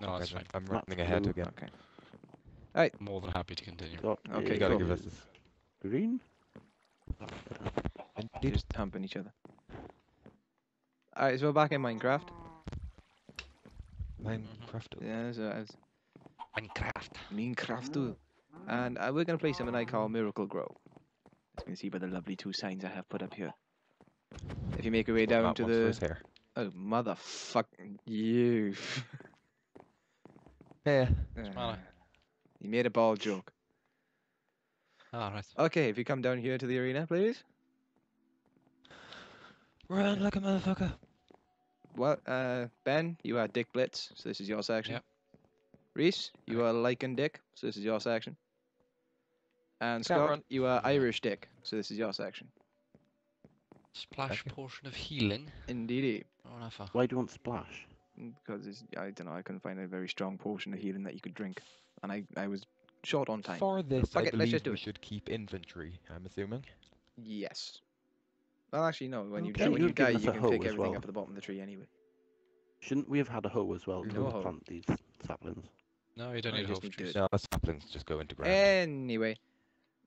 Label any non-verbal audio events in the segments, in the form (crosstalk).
No, that's Okay, fine. I'm running ahead blue. again. I'm more than happy to continue. Got Okay, You gotta give us this. green. Indeed. Just humping each other. Alright, so we're back in Minecraft. Minecraft. Yeah, so as Minecraft. Minecraft too. And uh, we're gonna play something I call Miracle Grow. As you can see by the lovely two signs I have put up here. If you make your way down to the oh motherfucking you. (laughs) Yeah. Uh, you made a ball joke. Alright. Okay, if you come down here to the arena, please. Run like a motherfucker. Well, uh, Ben, you are Dick Blitz, so this is your section. Yep. Reese, you are Lycan Dick, so this is your section. And Can't Scott, run. you are Irish Dick, so this is your section. Splash Okay. portion of healing. Indeedy. Oh, no. Why do you want splash? Because it's, I don't know, I couldn't find a very strong potion of healing that you could drink, and I, I was short on time. For this, Fuck I it, let's believe just do we it. should keep inventory. I'm assuming. Yes. Well, actually, no. When you Okay, when you've you die, us you a can hoe pick as everything well. up at the bottom of the tree anyway. Shouldn't we have had a hoe as well No to hoe. plant these saplings? No, you don't No, you need just hope need juice. dirt. No, the saplings just go into ground. Anyway. (laughs)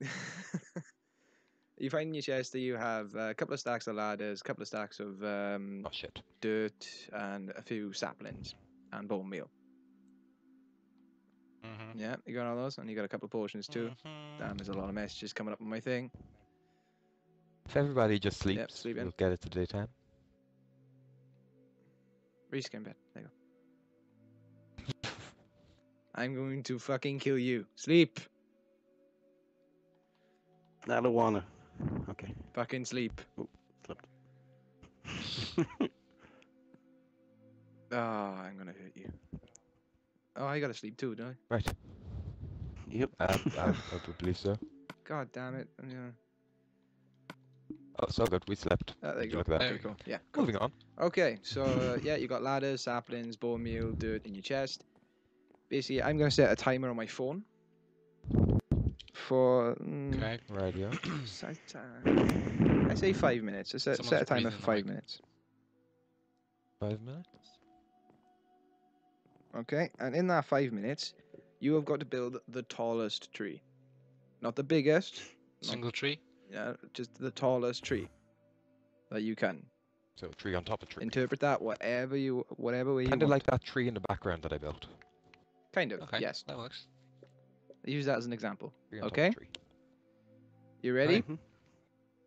you find in your chest that you have a couple of stacks of ladders, a couple of stacks of um, oh shit. dirt, and a few saplings, and bone meal. Mm-hmm. Yeah, you got all those, and you got a couple of potions too. Damn, there's a lot of messages coming up on my thing. If everybody just sleeps, sleep we'll get it to daytime. Reese, get in bed. There you go. I'm going to fucking kill you. Sleep. I don't wanna. Okay, Fucking sleep. Oh, slept. Oh, (laughs) I'm gonna hurt you. Oh, I gotta sleep too, don't I? Right. yep. Um, I, I believe so. God damn it. I'm gonna... Oh, so good. We slept. Oh, there you go. look at that? There Very we go. Yeah. Cool. Moving on. Okay, so uh, yeah, you got ladders, saplings, bone meal, dirt in your chest. Basically, I'm gonna set a timer on my phone for. Mm, Okay. Radio. (clears throat) set, I say five minutes. I set, set a timer for five mic. minutes. Five minutes. Okay, and in that five minutes, you have got to build the tallest tree, not the biggest, not- Single tree. yeah, just the tallest tree that you can. So tree on top of tree. Interpret that whatever you, whatever way you Kind of like that tree in the background that I built. kind of. Okay. Yes. That works. Use that as an example. Tree on top Okay. You ready? Mhm.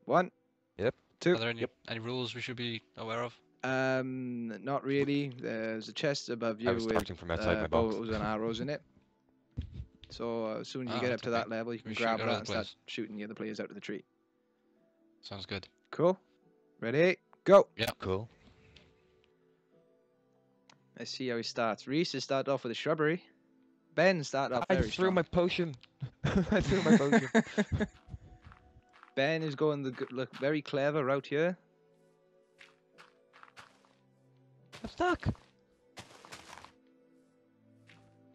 One. Yep. Two. Are there any, any rules we should be aware of? Um, not really. There's a chest above you I was with from uh, my box. bows and arrows in it. So uh, as soon as you Ah, get up to okay. that level, you can grab your that other and start shooting the other players out of the tree. Sounds good. Cool. Ready? Go. Yeah. Cool. Let's see how he starts. Reese has started off with a shrubbery. Ben started off I very threw strong. my potion. (laughs) I threw my potion. (laughs) Ben is going the look very clever route here. I'm stuck.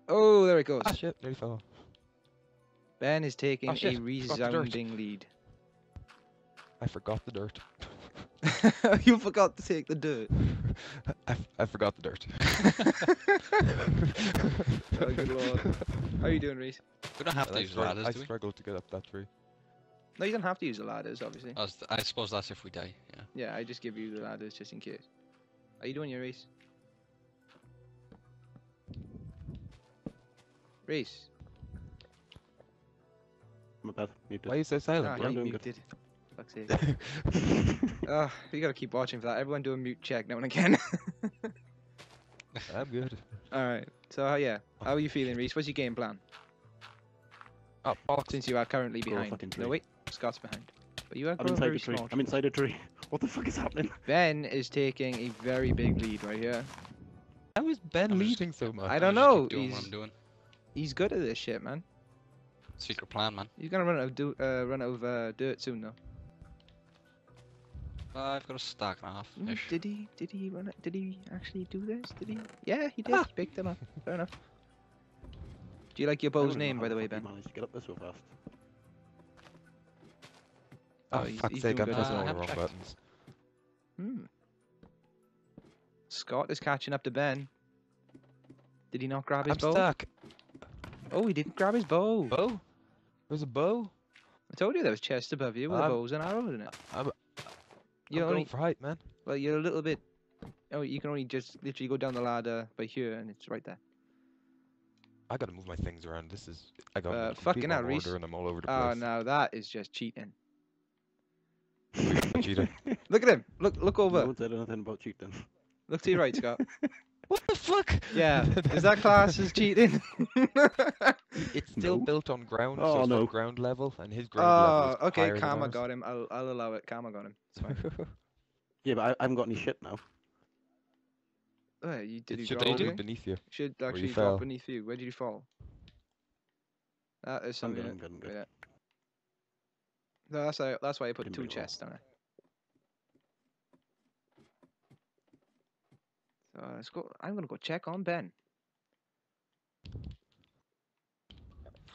Oh, there it goes. Ah shit, nearly fell. Ben is taking shit, a forgot the dirt. resounding lead. I forgot the dirt. (laughs) you forgot to take the dirt. I, f- I forgot the dirt. Oh, good lord. How are you doing, Reese? We don't have I to use strugg- ladders, I do we? struggled to get up that tree. No, you don't have to use the ladders, obviously. I suppose that's if we die. Yeah. Yeah, I just give you the ladders just in case. Are you doing your Reese? Reese. My bad. Muted. Why are you so Ah, silent? I'm you doing good. muted. Fuck's sake. (laughs) Ugh, you gotta keep watching for that. Everyone do a mute check now and again. (laughs) I'm good. Alright, so uh, yeah. How are you feeling, Reese? What's your game plan? Oh, bollocks. Since you are currently behind. No, wait. Scott's behind. But you are I'm growing inside very a tree. small. I'm inside a tree. (laughs) What the fuck is happening? Ben is taking a very big lead right here. How is Ben I'm just- leading so much? I don't just know, Doing what he's- I'm doing. He's good at this shit, man. Secret plan, man. He's gonna run out of do- uh, run out of uh, dirt soon, though. I've got a stack and a half. Mm. Did he? Did he run? It? Did he actually do this? Did he? Yeah, he did. Ah. He picked them up. Fair enough. Do you like your bow's name, by the way, fuck he Ben? managed to get up there so fast. Oh, Oh, he's- fuck's he's sake, I'm pressing all the wrong checked. buttons. Hmm. Scott is catching up to Ben. Did he not grab his I'm bow? stuck. Oh, he didn't grab his bow. Bow? There's a bow. I told you there was chest above you with I'm- bows and arrows in it. I'm, You I'm only, going for height, man. well, you're a little bit. Oh, you can only just literally go down the ladder by here, and it's right there. I gotta move my things around. This is I got Uh, fucking out, hell, wrong Reese. order and I'm all over the place. Oh, place. now that is just cheating. Cheating. (laughs) Look at him. Look, look over. No over. one said anything about cheating. Look to your right, Scott. (laughs) What the fuck? Yeah, is that class as cheating? It's still No. built on ground, Oh, so it's no. on ground level, and his ground oh, level oh, is okay. higher than Karma got him. I'll, I'll allow it. Karma got him. It's fine. (laughs) Yeah, but I, I haven't got any shit now. Oh, you did it you should drop be beneath you. Should you actually drop fell. beneath you. Where did you fall? That is I'm something. good, I'm good, I'm good. Yeah. No, that's why. That's why I put Didn't two bring chests on it. So let's go. I'm gonna go check on Ben.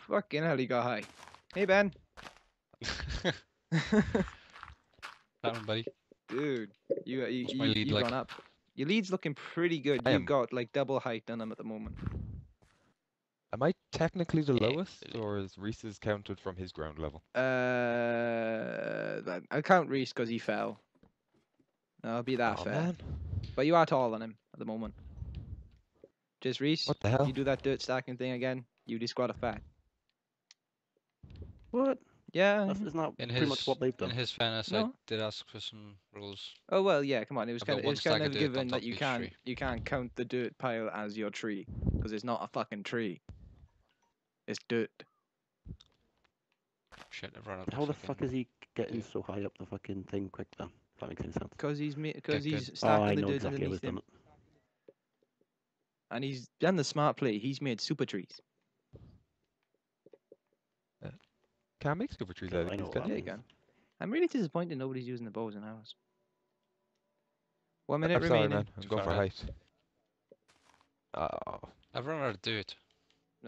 Fucking hell, he got high. Hey Ben. (laughs) (laughs) Down, buddy. Dude, you you What's you my lead you've like? gone up. Your lead's looking pretty good. I You've am- got like double height on him at the moment. Am I technically the Yeah, lowest, really. or is Reese's counted from his ground level? Uh, but I count Reese because he fell. No, I'll be that oh fair. man, But you are taller than him at the moment. Just Reese, what the hell? you do that dirt stacking thing again, you disqualify. What? Yeah. That's isn't that In pretty his much what they've done? in his fairness, I did ask for some rules. Oh well, yeah. Come on, it was kind of it was kind of of given that you can't tree. you can't count the dirt pile as your tree because it's not a fucking tree. It's dirt. Shit, I've run out But how the fucking- fuck is he getting Yeah. so high up the fucking thing quick then? That makes any sense. Because he's because good. he's Oh, stacking I the know dirt exactly how underneath he's done him, it. And he's done the smart play. He's made super trees. Uh, Can't make super trees Yeah, out of I these know guys. that Yeah, you means. can. I'm really disappointed nobody's using the bows and arrows. One uh, minute I'm sorry, man. I'm Too going for ahead. height. Oh, I've run out of dirt.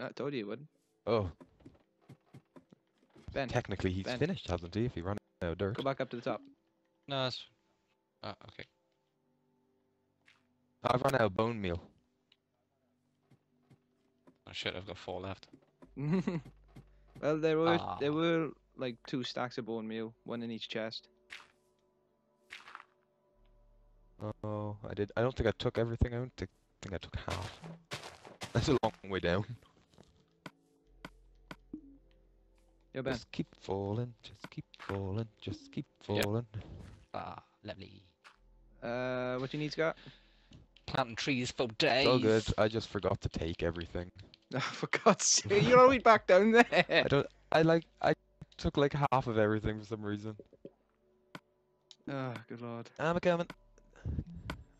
I told you it wouldn't. oh. Ben, Technically, he's Ben. finished, hasn't he? If he ran out of dirt. go back up to the top. No, that's. Ah, okay. I've run out of bone meal. Shit, I've got four left. (laughs) well, there were there Ah. were like two stacks of bone meal, one in each chest. Oh, I did. I don't think I took everything. I don't thi- think I took half. That's a long way down. Yo, Ben. Just keep falling. Just keep falling. Just keep Yep. falling. Ah, lovely. Uh, what do you need, Scott? Planting trees for days. So good. I just forgot to take everything. Oh, (laughs) for God's sake, you're always back down there. I don't. I like. I took like half of everything for some reason. Oh, good lord. I'm a coming.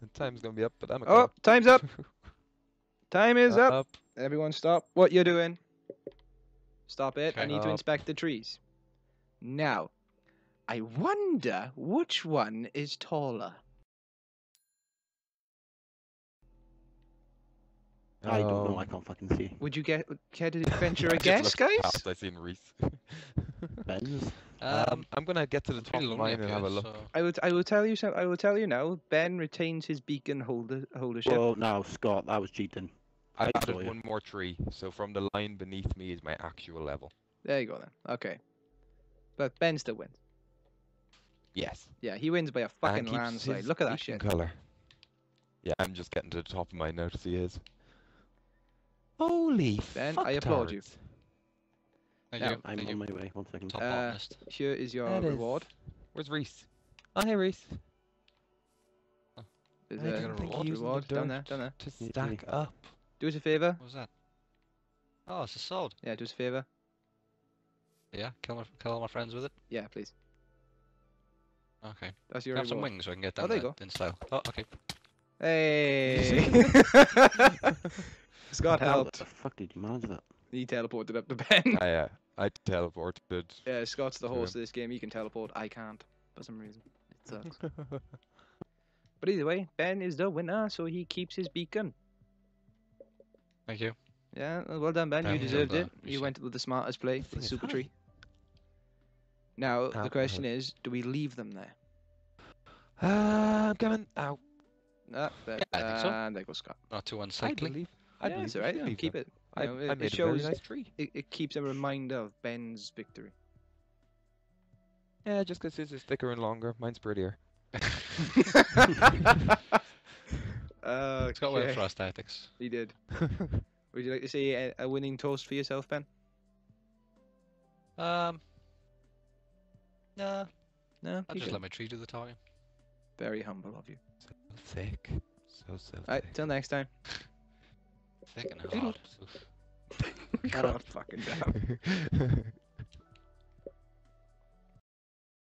The time's gonna be up, but I'm a Oh, time's up. (laughs) Time is up. up. Everyone, stop. What you're doing? Stop it. I Okay. need to inspect the trees. Now, I wonder which one is taller. I don't know. I can't fucking see. Would you get care to (laughs) venture I a just guess, looked guys? past, I seen Reese. (laughs) Ben's. um, Um, I'm gonna get to the it's top pretty of lonely and have a look. so- I will. I will tell you. So I will tell you now. Ben retains his beacon holder holdership. Well, now Scott, that was cheating. I I added saw you. one more tree, so from the line beneath me is my actual level. There you go then. Okay. But Ben still wins. Yes. Yeah, he wins by a fucking landslide. Look at that beacon shit. Color. Yeah, I'm just getting to the top of my now he see his. Holy Ben, I applaud you. Thank Now, you. I'm Thank on you. my way. One second. Top Uh, botanist. Here is your That is- reward. Where's Reese? Oh, hey Reese. There's I a didn't think reward, using the reward down there, dirt down there. To Yeah. stack up. Do us a favor. What was that? Oh, it's a sword. Yeah, do us a favor. Yeah, kill my kill all my friends with it. Yeah, please. Okay. That's Can your I have some reward. wings so I can get Oh, down there you there go. in style. Oh, okay. Hey. (laughs) (laughs) Scott How helped. the fuck did you manage that? He teleported up to (laughs) Ben. I uh, I teleported. yeah, Scott's the host him. of this game. He can teleport. I can't for some reason. It sucks. (laughs) but either way, Ben is the winner, so he keeps his beacon. Thank you. Yeah, uh, well done, Ben. You Yeah, deserved well it. You Appreciate went with the smartest play for the thing super tree. Now Ow, the question is, do we leave them there? Ah, I'm coming. Ow. Ah, but, Yeah, I think so. and there goes Scott. Not too I unsightly. believe. I yeah, believe it's you alright. should I'll leave keep it. I, You know, I it- it made a very shows- nice tree. it. It keeps a reminder of Ben's victory. Yeah, just 'cause his is thicker and longer. Mine's prettier. (laughs) Uh, It's got well for aesthetics. He did. (laughs) Would you like to see a, a winning toast for yourself, Ben? Um. Nah, No, I'll just good? let my tree do the talking. Very humble of you. so thick. So, so Alright, till next time. (laughs) Thick and Doodle. hard. Oof. Shut. God fucking damn. (laughs)